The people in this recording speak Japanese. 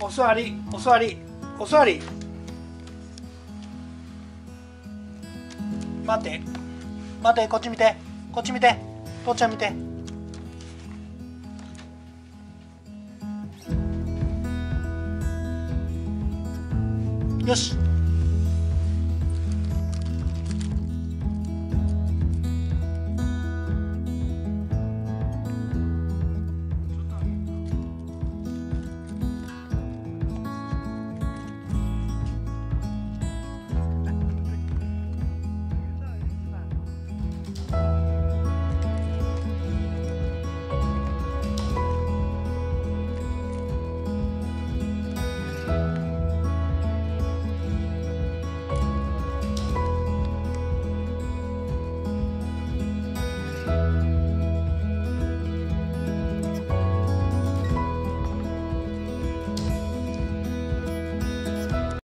お座りお座りお座り。待て。待てこっち見て。こっち見て。父ちゃん見て。よし。